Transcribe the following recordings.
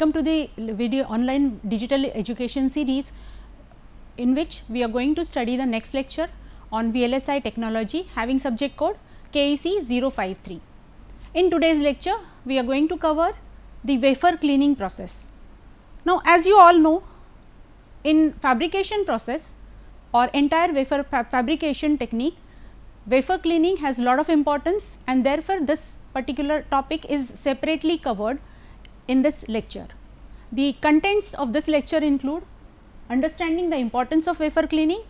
welcome to the video online digital education series in which we are going to study the next lecture on VLSI technology having subject code KEC 053. In today's lecture we are going to cover the wafer cleaning process. Now as you all know in fabrication process or entire wafer fa fabrication technique wafer cleaning has lot of importance and therefore this particular topic is separately covered in this lecture. The contents of this lecture include understanding the importance of wafer cleaning,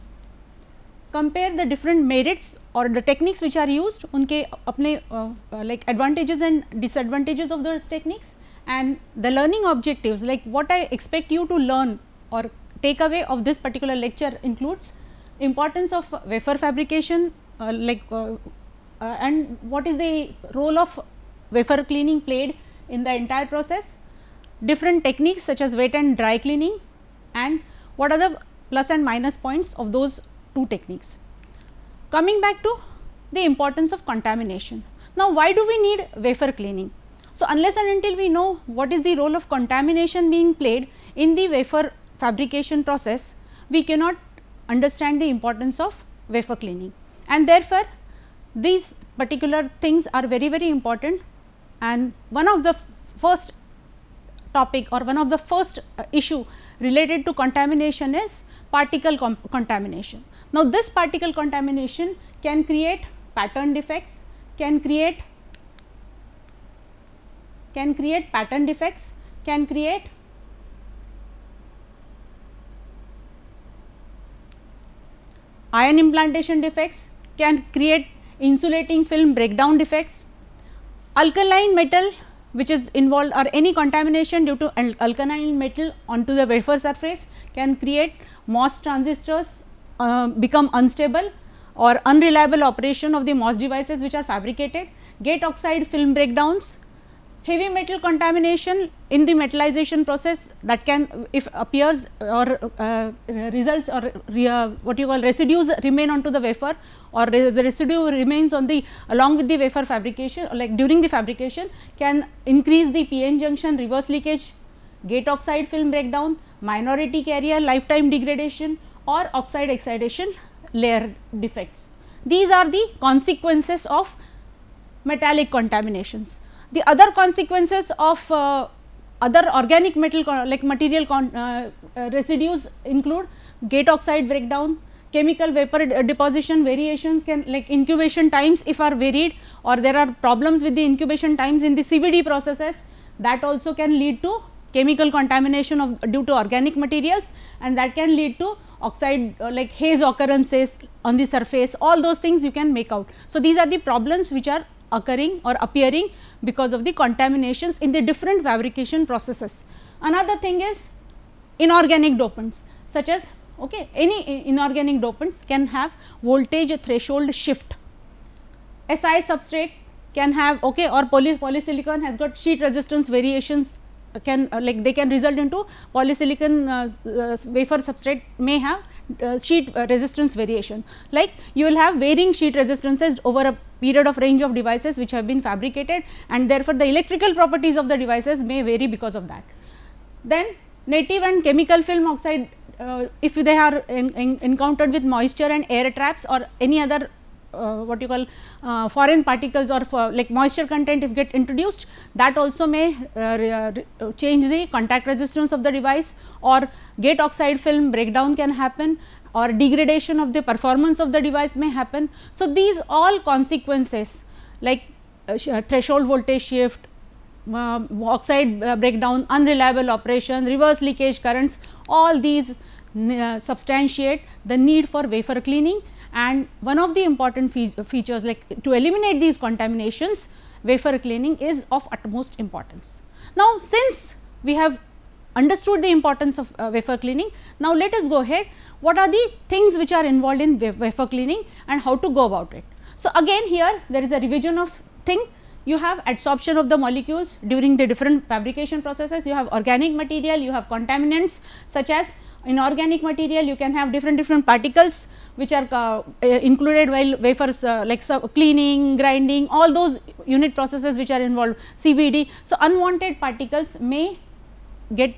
compare the different merits or the techniques which are used, unke apne uh, uh, like advantages and disadvantages of those techniques and the learning objectives like what I expect you to learn or take away of this particular lecture includes importance of wafer fabrication uh, like uh, uh, and what is the role of wafer cleaning played in the entire process, different techniques such as wet and dry cleaning and what are the plus and minus points of those two techniques. Coming back to the importance of contamination. Now, why do we need wafer cleaning? So, unless and until we know what is the role of contamination being played in the wafer fabrication process, we cannot understand the importance of wafer cleaning and therefore, these particular things are very very important and one of the first topic or one of the first uh, issue related to contamination is particle contamination. Now, this particle contamination can create pattern defects, can create can create pattern defects, can create ion implantation defects, can create insulating film breakdown defects, alkaline metal which is involved or any contamination due to al alkaline metal onto the wafer surface can create MOS transistors uh, become unstable or unreliable operation of the MOS devices which are fabricated, gate oxide film breakdowns, heavy metal contamination in the metallization process that can if appears or uh, results or uh, what you call residues remain onto the wafer or the residue remains on the along with the wafer fabrication like during the fabrication can increase the PN junction reverse leakage, gate oxide film breakdown, minority carrier lifetime degradation or oxide excitation layer defects. These are the consequences of metallic contaminations. The other consequences of uh, other organic metal like material uh, uh, residues include gate oxide breakdown, chemical vapor deposition variations can like incubation times if are varied or there are problems with the incubation times in the CVD processes that also can lead to chemical contamination of due to organic materials and that can lead to oxide uh, like haze occurrences on the surface all those things you can make out. So, these are the problems which are occurring or appearing because of the contaminations in the different fabrication processes. Another thing is inorganic dopants such as okay, any inorganic dopants can have voltage threshold shift. SI substrate can have okay or poly polysilicon has got sheet resistance variations can uh, like they can result into polysilicon uh, uh, wafer substrate may have uh, sheet uh, resistance variation like you will have varying sheet resistances over a period of range of devices which have been fabricated and therefore, the electrical properties of the devices may vary because of that. Then native and chemical film oxide uh, if they are in, in encountered with moisture and air traps or any other what you call uh, foreign particles or for like moisture content if get introduced that also may uh, uh, change the contact resistance of the device or gate oxide film breakdown can happen or degradation of the performance of the device may happen. So, these all consequences like uh, threshold voltage shift, uh, oxide breakdown, unreliable operation, reverse leakage currents all these substantiate the need for wafer cleaning and one of the important fe features like to eliminate these contaminations wafer cleaning is of utmost importance. Now, since we have understood the importance of uh, wafer cleaning, now let us go ahead what are the things which are involved in wafer cleaning and how to go about it. So, again here there is a revision of thing you have adsorption of the molecules during the different fabrication processes, you have organic material, you have contaminants such as inorganic material you can have different different particles which are uh, included while wafers uh, like cleaning, grinding all those unit processes which are involved CVD. So, unwanted particles may get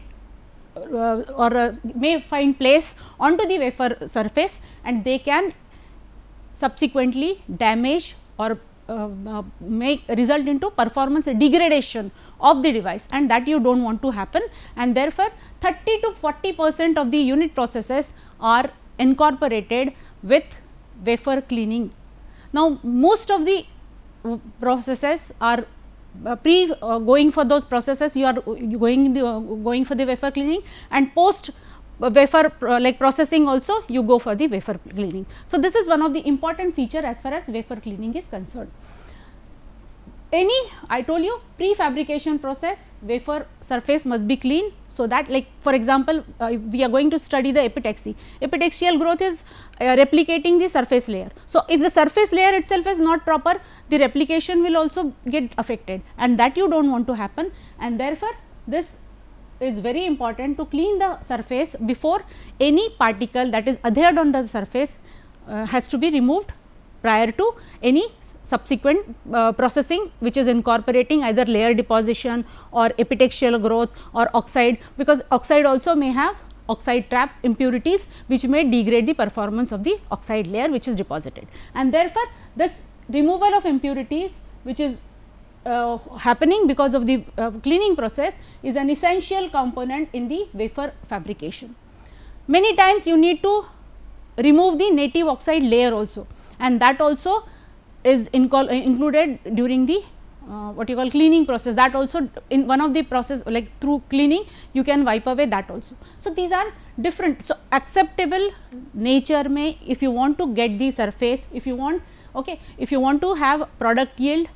uh, or uh, may find place onto the wafer surface and they can subsequently damage or uh, uh, make result into performance degradation of the device and that you do not want to happen and therefore 30 to 40 percent of the unit processes are incorporated with wafer cleaning. Now, most of the uh, processes are uh, pre uh, going for those processes you are going the, uh, going for the wafer cleaning and post wafer like processing also you go for the wafer cleaning. So, this is one of the important feature as far as wafer cleaning is concerned any I told you prefabrication process wafer surface must be clean. So, that like for example, uh, we are going to study the epitaxy. Epitaxial growth is uh, replicating the surface layer. So, if the surface layer itself is not proper the replication will also get affected and that you do not want to happen and therefore, this is very important to clean the surface before any particle that is adhered on the surface uh, has to be removed prior to any subsequent uh, processing which is incorporating either layer deposition or epitaxial growth or oxide because oxide also may have oxide trap impurities which may degrade the performance of the oxide layer which is deposited. And therefore, this removal of impurities which is uh, happening because of the uh, cleaning process is an essential component in the wafer fabrication. Many times you need to remove the native oxide layer also and that also is included during the uh, what you call cleaning process that also in one of the process like through cleaning you can wipe away that also. So, these are different. So, acceptable nature may if you want to get the surface if you want okay if you want to have product yield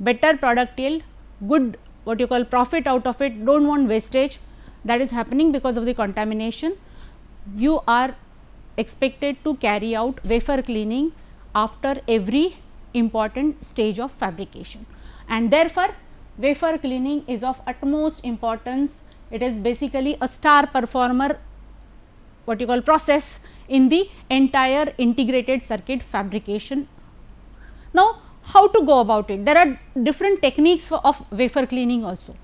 better product yield good what you call profit out of it do not want wastage that is happening because of the contamination you are expected to carry out wafer cleaning after every important stage of fabrication and therefore, wafer cleaning is of utmost importance. It is basically a star performer what you call process in the entire integrated circuit fabrication. Now, how to go about it? There are different techniques of wafer cleaning also.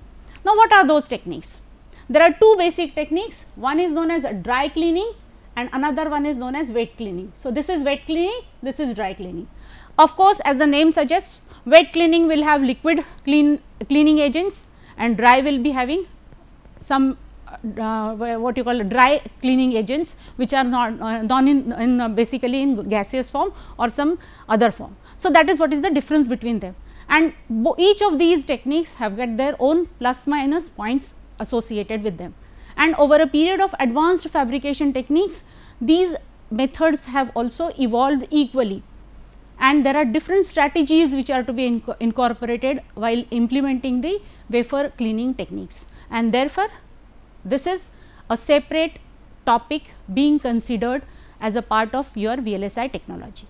Now, what are those techniques? There are two basic techniques, one is known as dry cleaning and another one is known as wet cleaning. So, this is wet cleaning, this is dry cleaning. Of course, as the name suggests wet cleaning will have liquid clean cleaning agents and dry will be having some uh, what you call dry cleaning agents which are not uh, done in, in uh, basically in gaseous form or some other form. So, that is what is the difference between them and each of these techniques have got their own plus minus points associated with them. And over a period of advanced fabrication techniques, these methods have also evolved equally and there are different strategies which are to be inc incorporated while implementing the wafer cleaning techniques and therefore, this is a separate topic being considered as a part of your VLSI technology.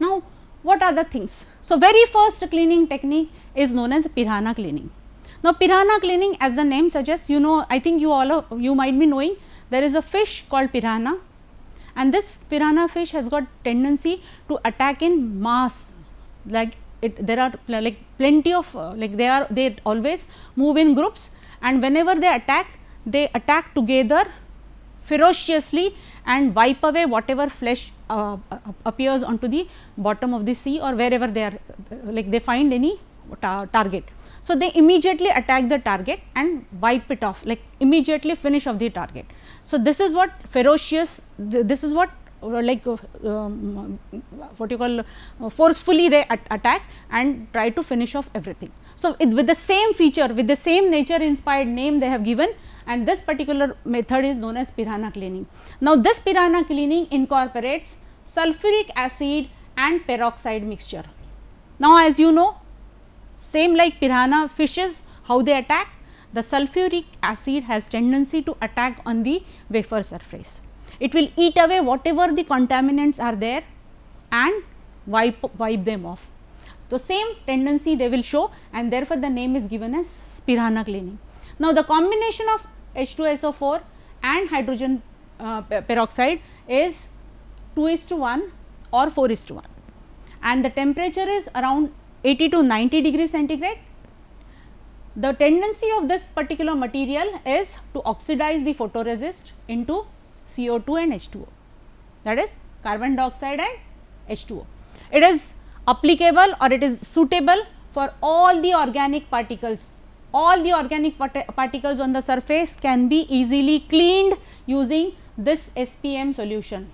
Now, what are the things? So, very first cleaning technique is known as piranha cleaning. Now, piranha cleaning as the name suggests you know I think you all of, you might be knowing there is a fish called piranha and this piranha fish has got tendency to attack in mass like it there are like plenty of uh, like they are they always move in groups and whenever they attack they attack together ferociously and wipe away whatever flesh uh, appears onto the bottom of the sea or wherever they are like they find any ta target. So, they immediately attack the target and wipe it off like immediately finish of the target. So, this is what ferocious this is what uh, like uh, um, what you call uh, forcefully they at attack and try to finish off everything. So, with the same feature with the same nature inspired name they have given and this particular method is known as piranha cleaning. Now, this piranha cleaning incorporates sulfuric acid and peroxide mixture. Now, as you know same like piranha fishes how they attack the sulfuric acid has tendency to attack on the wafer surface. It will eat away whatever the contaminants are there and wipe, wipe them off. The same tendency they will show and therefore, the name is given as piranha cleaning. Now, the combination of H2SO4 and hydrogen uh, peroxide is 2 is to 1 or 4 is to 1 and the temperature is around 80 to 90 degree centigrade the tendency of this particular material is to oxidize the photoresist into CO2 and H2O that is carbon dioxide and H2O. It is applicable or it is suitable for all the organic particles. All the organic part particles on the surface can be easily cleaned using this SPM solution.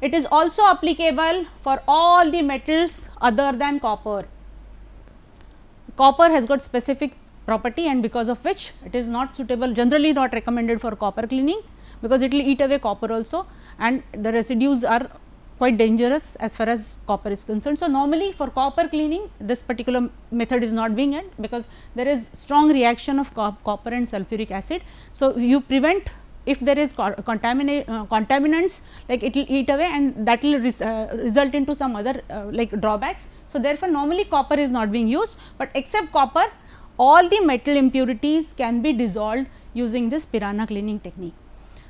It is also applicable for all the metals other than copper. Copper has got specific property and because of which it is not suitable generally not recommended for copper cleaning because it will eat away copper also and the residues are quite dangerous as far as copper is concerned. So, normally for copper cleaning this particular method is not being used because there is strong reaction of copper and sulfuric acid. So, you prevent if there is contaminate uh, contaminants like it will eat away and that will res uh, result into some other uh, like drawbacks. So, therefore, normally copper is not being used, but except copper all the metal impurities can be dissolved using this piranha cleaning technique.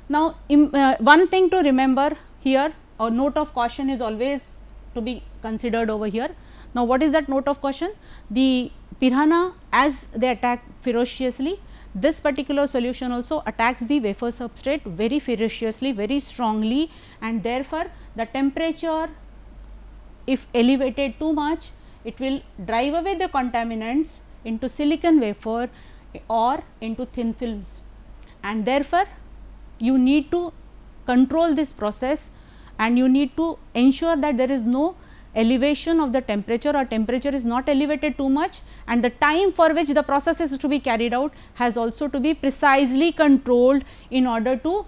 Now, uh, one thing to remember here a note of caution is always to be considered over here. Now, what is that note of caution? The piranha as they attack ferociously, this particular solution also attacks the wafer substrate very ferociously, very strongly and therefore, the temperature if elevated too much, it will drive away the contaminants into silicon wafer or into thin films. And therefore, you need to control this process and you need to ensure that there is no elevation of the temperature or temperature is not elevated too much and the time for which the process is to be carried out has also to be precisely controlled in order to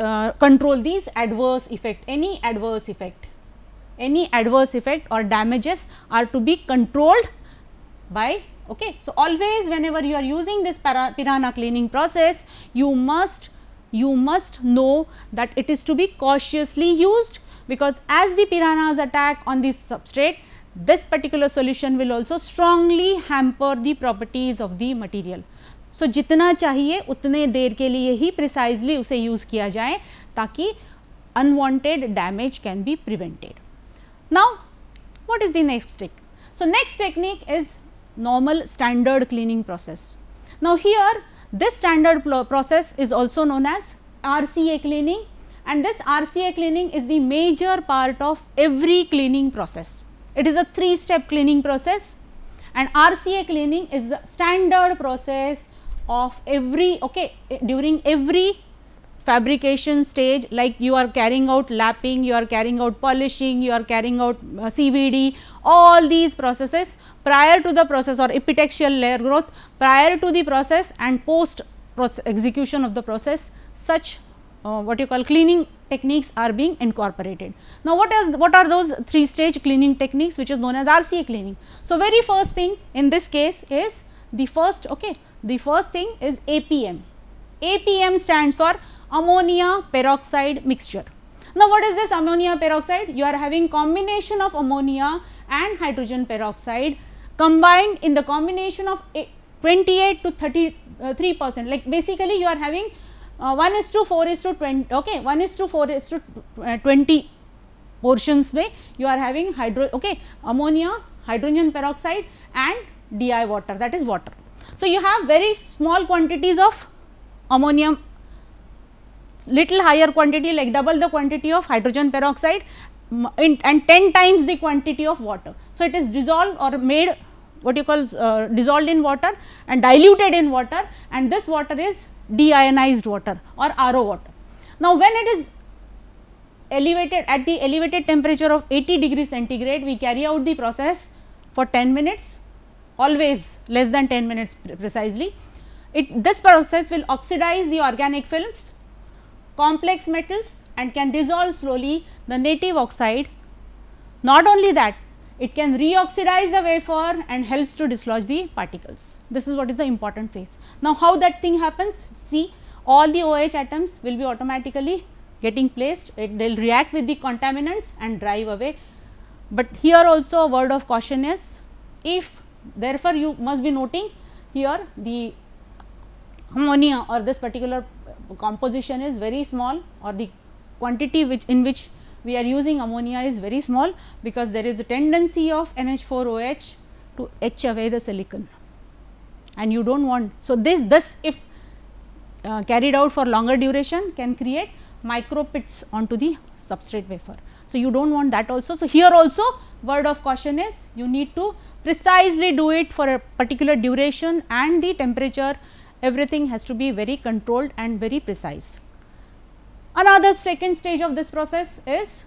uh, control these adverse effect any adverse effect. Any adverse effect or damages are to be controlled by okay. So always whenever you are using this piranha cleaning process you must you must know that it is to be cautiously used because as the piranhas attack on this substrate this particular solution will also strongly hamper the properties of the material. So, जितना चाहिए उतने देर के लिए ही precisely उसे use किया जाए ताकि unwanted damage can be prevented. Now, what is the next trick? So, next technique is normal standard cleaning process. Now, here this standard process is also known as RCA cleaning and this RCA cleaning is the major part of every cleaning process. It is a three step cleaning process and RCA cleaning is the standard process of every okay during every fabrication stage like you are carrying out lapping, you are carrying out polishing, you are carrying out uh, CVD all these processes prior to the process or epitaxial layer growth prior to the process and post process execution of the process such uh, what you call cleaning techniques are being incorporated. Now, what is what are those three stage cleaning techniques which is known as RCA cleaning. So, very first thing in this case is the first okay the first thing is APM. APM stands for ammonia peroxide mixture. Now, what is this ammonia peroxide? You are having combination of ammonia and hydrogen peroxide combined in the combination of 28 to 33 percent like basically you are having uh, 1 is to 4 is to 20 okay 1 is to 4 is to uh, 20 portions way you are having hydro okay ammonia hydrogen peroxide and di water that is water so you have very small quantities of ammonium little higher quantity like double the quantity of hydrogen peroxide in, and 10 times the quantity of water. So, it is dissolved or made what you call uh, dissolved in water and diluted in water and this water is deionized water or RO water. Now, when it is elevated at the elevated temperature of 80 degree centigrade, we carry out the process for 10 minutes always less than 10 minutes precisely. It, this process will oxidize the organic films, complex metals and can dissolve slowly the native oxide. Not only that, it can reoxidize the wafer and helps to dislodge the particles. This is what is the important phase. Now, how that thing happens? See all the OH atoms will be automatically getting placed, it they will react with the contaminants and drive away. But here also a word of caution is if therefore, you must be noting here the ammonia or this particular composition is very small or the quantity which in which we are using ammonia is very small because there is a tendency of NH4OH to etch away the silicon and you do not want. So, this this if uh, carried out for longer duration can create micro pits onto the substrate wafer. So, you do not want that also. So, here also word of caution is you need to precisely do it for a particular duration and the temperature everything has to be very controlled and very precise. Another second stage of this process is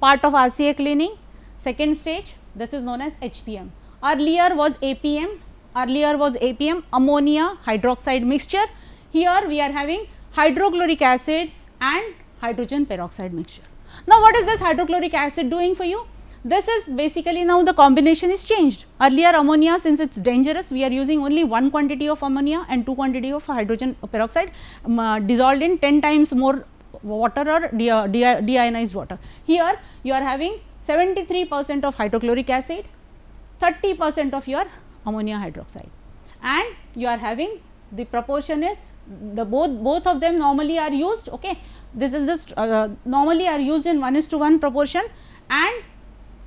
part of RCA cleaning, second stage this is known as HPM. Earlier was APM, earlier was APM ammonia hydroxide mixture, here we are having hydrochloric acid and hydrogen peroxide mixture. Now, what is this hydrochloric acid doing for you? This is basically now the combination is changed. Earlier ammonia since it is dangerous we are using only one quantity of ammonia and two quantity of hydrogen peroxide um, uh, dissolved in 10 times more water or de de deionized water. Here you are having 73 percent of hydrochloric acid, 30 percent of your ammonia hydroxide and you are having the proportion is the both both of them normally are used okay this is just uh, normally are used in 1 is to 1 proportion and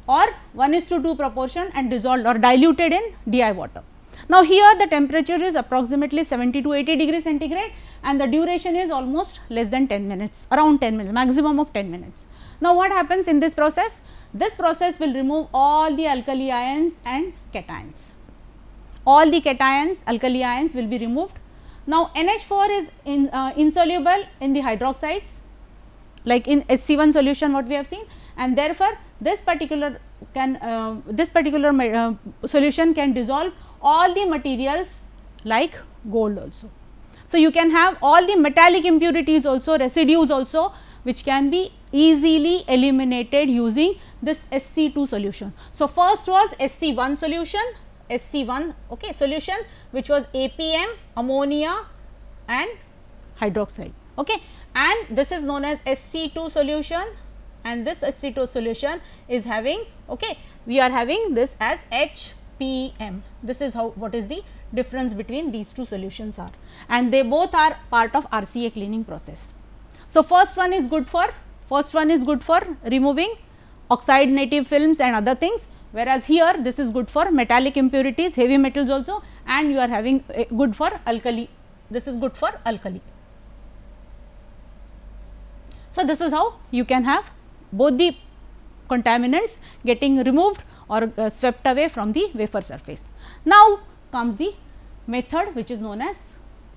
or 1 is to 2 proportion and dissolved or diluted in DI water. Now, here the temperature is approximately 70 to 80 degree centigrade and the duration is almost less than 10 minutes around 10 minutes maximum of 10 minutes. Now, what happens in this process? This process will remove all the alkali ions and cations. All the cations alkali ions will be removed. Now, NH4 is in, uh, insoluble in the hydroxides like in SC1 solution what we have seen and therefore, this particular can uh, this particular uh, solution can dissolve all the materials like gold also. So, you can have all the metallic impurities also residues also which can be easily eliminated using this SC2 solution. So, first was SC1 solution SC1 okay, solution which was APM, ammonia and hydroxide okay. and this is known as SC2 solution and this SC2 solution is having okay we are having this as HPM this is how what is the difference between these two solutions are. And they both are part of RCA cleaning process. So, first one is good for first one is good for removing oxide native films and other things. Whereas here this is good for metallic impurities heavy metals also. And you are having eh, good for alkali. This is good for alkali. So, this is how you can have both the contaminants getting removed or uh, swept away from the wafer surface. Now, comes the method which is known as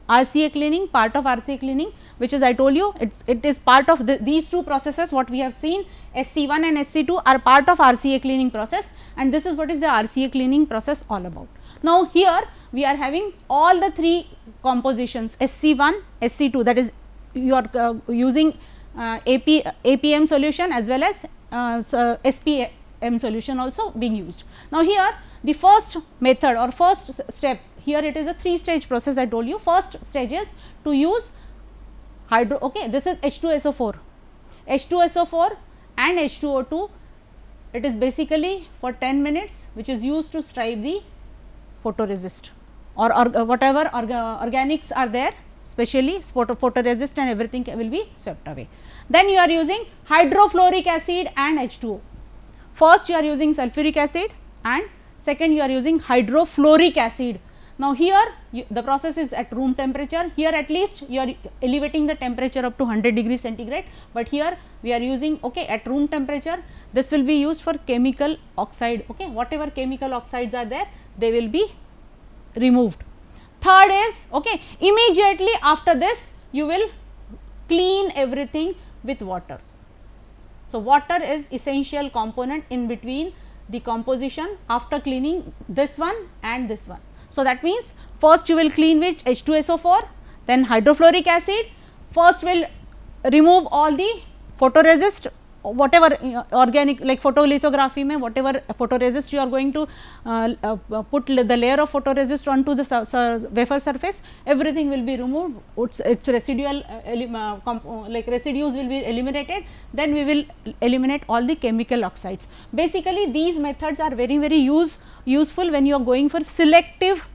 RCA cleaning part of RCA cleaning which is I told you it's it is part of the, these two processes what we have seen SC1 and SC2 are part of RCA cleaning process and this is what is the RCA cleaning process all about. Now, here we are having all the three compositions SC1, SC2 that is you are uh, using AP, APM solution as well as uh, so SPM solution also being used. Now, here the first method or first step here it is a 3 stage process I told you. First stage is to use hydro okay this is H2SO4 H2SO4 and H2O2 it is basically for 10 minutes which is used to stripe the photoresist or, or uh, whatever orga, organics are there especially photo photoresist and everything will be swept away. Then you are using hydrofluoric acid and H2O. First you are using sulfuric acid and second you are using hydrofluoric acid. Now here you, the process is at room temperature, here at least you are elevating the temperature up to 100 degree centigrade, but here we are using okay at room temperature this will be used for chemical oxide okay whatever chemical oxides are there they will be removed. Third is okay immediately after this you will clean everything with water. So, water is essential component in between the composition after cleaning this one and this one. So, that means first you will clean with H2SO4 then hydrofluoric acid first will remove all the photoresist whatever organic like photolithography mein whatever photoresist you are going to uh, uh, put the layer of photoresist onto the su su wafer surface everything will be removed. Its, its residual uh, uh, uh, like residues will be eliminated. Then we will eliminate all the chemical oxides. Basically these methods are very very use useful when you are going for selective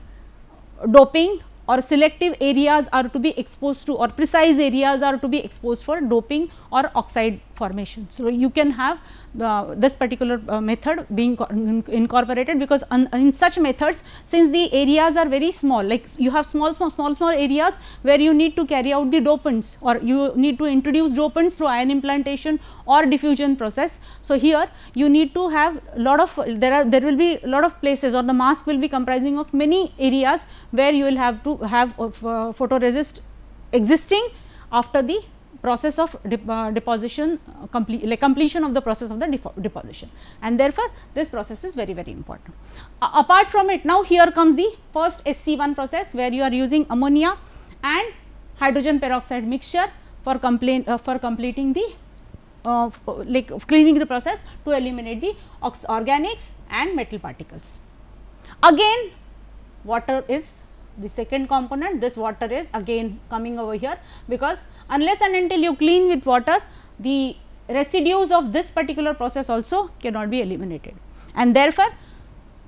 doping or selective areas are to be exposed to or precise areas are to be exposed for doping or oxide formation. So, you can have the, this particular uh, method being incorporated because in such methods since the areas are very small like you have small small small small areas where you need to carry out the dopants or you need to introduce dopants through ion implantation or diffusion process. So, here you need to have lot of there are there will be lot of places or the mask will be comprising of many areas where you will have to have uh, photoresist existing after the process of uh, deposition uh, complete like completion of the process of the deposition and therefore, this process is very very important. Uh, apart from it now here comes the first SC1 process where you are using ammonia and hydrogen peroxide mixture for, uh, for completing the uh, like cleaning the process to eliminate the organics and metal particles. Again water is the second component this water is again coming over here. Because unless and until you clean with water the residues of this particular process also cannot be eliminated. And therefore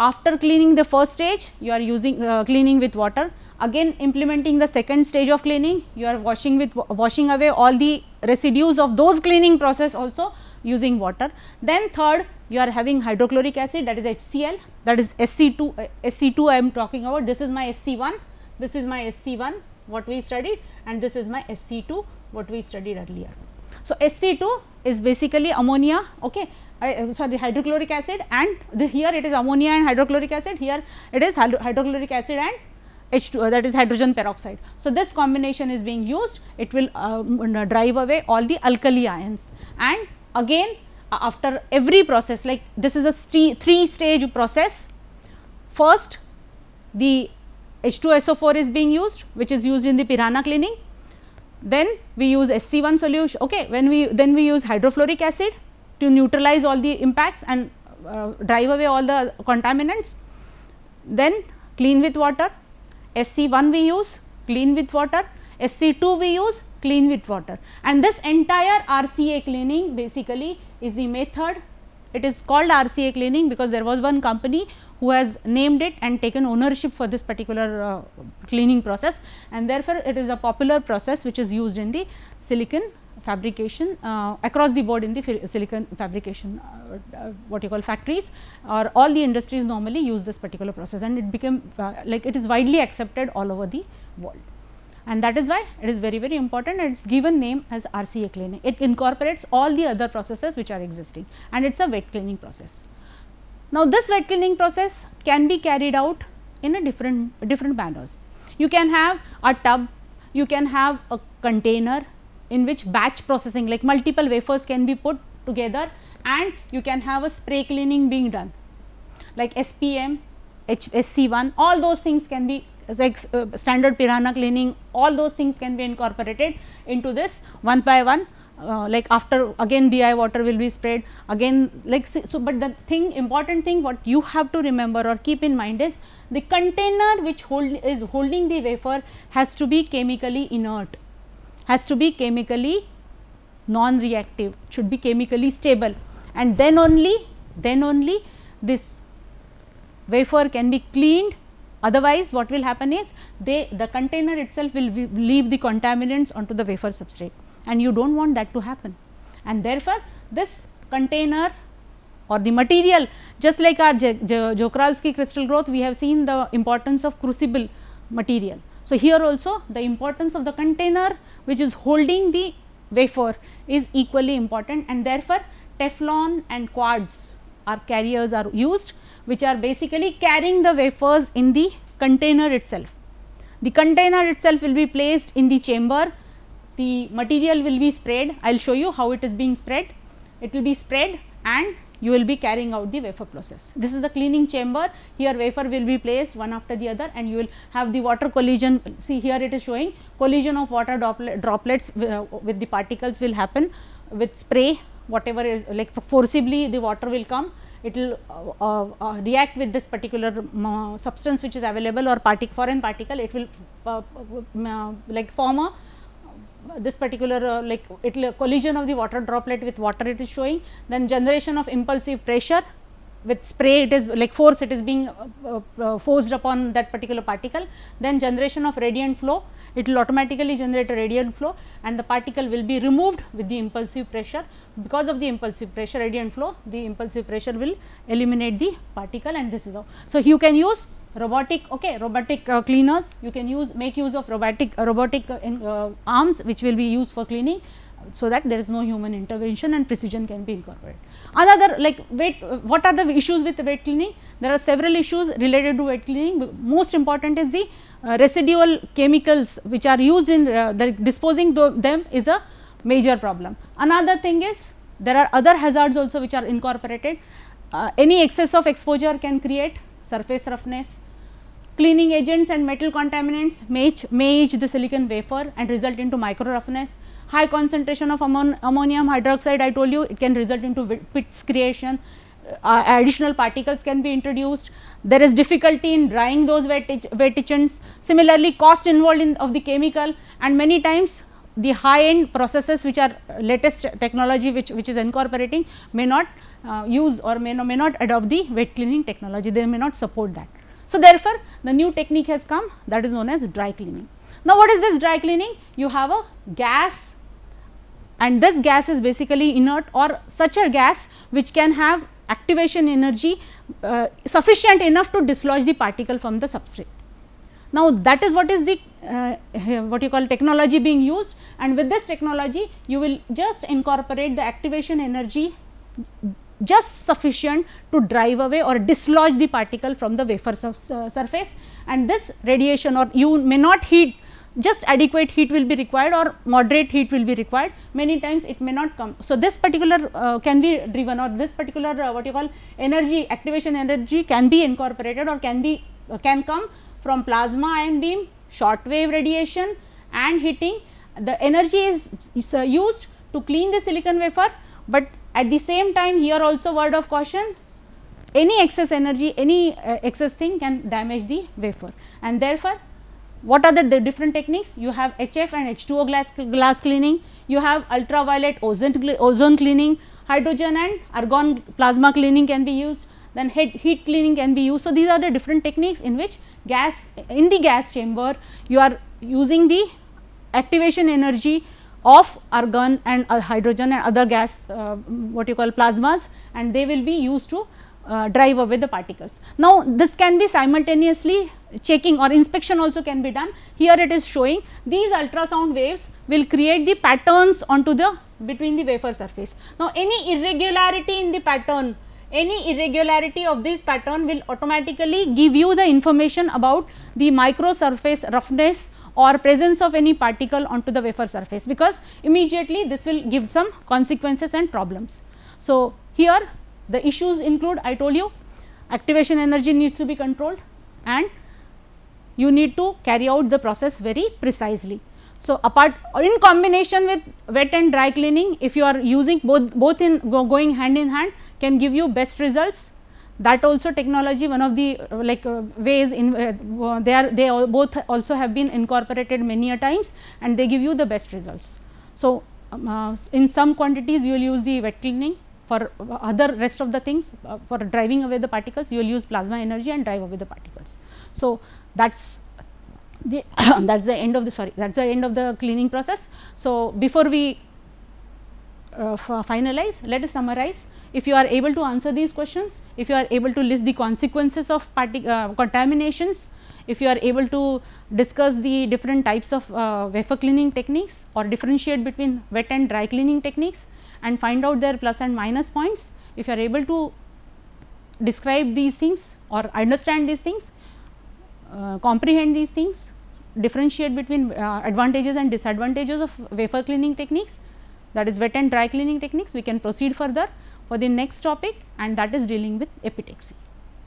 after cleaning the first stage you are using uh, cleaning with water. Again implementing the second stage of cleaning you are washing with washing away all the residues of those cleaning process also using water. Then third you are having hydrochloric acid that is HCl that is SC2 uh, SC2 I am talking about this is my SC1 this is my SC1 what we studied and this is my SC2 what we studied earlier. So, SC2 is basically ammonia okay uh, sorry hydrochloric acid and the, here it is ammonia and hydrochloric acid here it is hydrochloric acid and H2 uh, that is hydrogen peroxide. So, this combination is being used it will uh, drive away all the alkali ions and again after every process like this is a three stage process. First the H2SO4 is being used which is used in the piranha cleaning. Then we use SC1 solution okay when we then we use hydrofluoric acid to neutralize all the impacts and uh, drive away all the contaminants. Then clean with water, SC1 we use clean with water, SC2 we use clean with water. And this entire RCA cleaning basically is the method. It is called RCA cleaning because there was one company who has named it and taken ownership for this particular uh, cleaning process. And therefore, it is a popular process which is used in the silicon fabrication uh, across the board in the silicon fabrication uh, uh, what you call factories or all the industries normally use this particular process. And it became uh, like it is widely accepted all over the world and that is why it is very very important and it is given name as RCA cleaning. It incorporates all the other processes which are existing and it is a wet cleaning process. Now, this wet cleaning process can be carried out in a different different manners. You can have a tub, you can have a container in which batch processing like multiple wafers can be put together and you can have a spray cleaning being done like SPM, HSC1 all those things can be uh, standard piranha cleaning all those things can be incorporated into this one by one. Uh, like after again DI water will be sprayed. Again like so but the thing important thing what you have to remember or keep in mind is the container which hold is holding the wafer has to be chemically inert has to be chemically non-reactive should be chemically stable. And then only then only this wafer can be cleaned Otherwise, what will happen is they the container itself will leave the contaminants onto the wafer substrate and you do not want that to happen. And therefore, this container or the material just like our Czochralski crystal growth we have seen the importance of crucible material. So, here also the importance of the container which is holding the wafer is equally important and therefore, Teflon and quartz are carriers are used which are basically carrying the wafers in the container itself. The container itself will be placed in the chamber, the material will be sprayed, I will show you how it is being spread. It will be spread and you will be carrying out the wafer process. This is the cleaning chamber, here wafer will be placed one after the other and you will have the water collision, see here it is showing collision of water droplets uh, with the particles will happen with spray whatever is like forcibly the water will come it will uh, uh, uh, react with this particular uh, substance which is available or partic foreign particle it will uh, like form a this particular like it will collision of the water droplet with water it is showing then generation of impulsive pressure with spray it is like force it is being uh, uh, forced upon that particular particle then generation of radiant flow it will automatically generate a radiant flow and the particle will be removed with the impulsive pressure because of the impulsive pressure radiant flow the impulsive pressure will eliminate the particle and this is how. So, you can use robotic okay robotic uh, cleaners you can use make use of robotic uh, robotic uh, in, uh, arms which will be used for cleaning so that there is no human intervention and precision can be incorporated. Another like wet what are the issues with wet cleaning? There are several issues related to wet cleaning most important is the uh, residual chemicals which are used in uh, the disposing them is a major problem. Another thing is there are other hazards also which are incorporated uh, any excess of exposure can create surface roughness, cleaning agents and metal contaminants may, may age the silicon wafer and result into micro roughness high concentration of ammon ammonium hydroxide I told you it can result into pits creation, uh, additional particles can be introduced. There is difficulty in drying those wet. Similarly, cost involved in of the chemical and many times the high end processes which are latest technology which, which is incorporating may not uh, use or may, no, may not adopt the wet cleaning technology, they may not support that. So, therefore, the new technique has come that is known as dry cleaning. Now, what is this dry cleaning? You have a gas and this gas is basically inert or such a gas which can have activation energy uh, sufficient enough to dislodge the particle from the substrate. Now, that is what is the uh, what you call technology being used and with this technology you will just incorporate the activation energy just sufficient to drive away or dislodge the particle from the wafer surface and this radiation or you may not heat just adequate heat will be required or moderate heat will be required many times it may not come. So, this particular uh, can be driven or this particular uh, what you call energy activation energy can be incorporated or can be uh, can come from plasma ion beam, short wave radiation and heating. The energy is, is uh, used to clean the silicon wafer, but at the same time here also word of caution. Any excess energy any uh, excess thing can damage the wafer. And therefore what are the, the, different techniques? You have HF and H2O glass, glass cleaning, you have ultraviolet ozone, ozone cleaning, hydrogen and argon plasma cleaning can be used, then heat, heat cleaning can be used. So, these are the different techniques in which gas in the gas chamber you are using the activation energy of argon and uh, hydrogen and other gas uh, what you call plasmas and they will be used to uh, drive away the particles. Now, this can be simultaneously checking or inspection also can be done. Here it is showing these ultrasound waves will create the patterns onto the between the wafer surface. Now, any irregularity in the pattern any irregularity of this pattern will automatically give you the information about the micro surface roughness or presence of any particle onto the wafer surface because immediately this will give some consequences and problems. So, here the issues include I told you activation energy needs to be controlled and you need to carry out the process very precisely. So, apart or in combination with wet and dry cleaning if you are using both both in go, going hand in hand can give you best results that also technology one of the uh, like uh, ways in uh, they are they both also have been incorporated many a times and they give you the best results. So, um, uh, in some quantities you will use the wet cleaning for other rest of the things uh, for driving away the particles you will use plasma energy and drive away the particles. So, that is the that is the end of the sorry that is the end of the cleaning process. So, before we uh, finalize let us summarize if you are able to answer these questions if you are able to list the consequences of uh, contaminations if you are able to discuss the different types of uh, wafer cleaning techniques or differentiate between wet and dry cleaning techniques and find out their plus and minus points. If you are able to describe these things or understand these things, uh, comprehend these things, differentiate between uh, advantages and disadvantages of wafer cleaning techniques that is wet and dry cleaning techniques, we can proceed further for the next topic and that is dealing with epitaxy.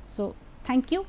So, thank you.